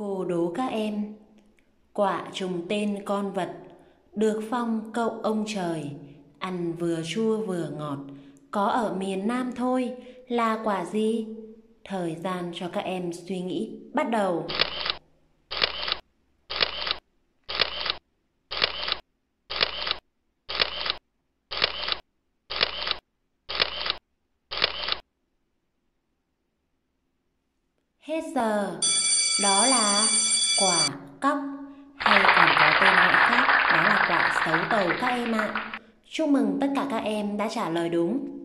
Cô đố các em, Quả trùng tên con vật, Được phong cậu ông trời, Ăn vừa chua vừa ngọt, Có ở miền Nam thôi, Là quả gì? Thời gian cho các em suy nghĩ, Bắt đầu Hết giờ đó là quả cóc, hay còn có tên gọi khác, đó là quả xấu tàu các em ạ. Chúc mừng tất cả các em đã trả lời đúng.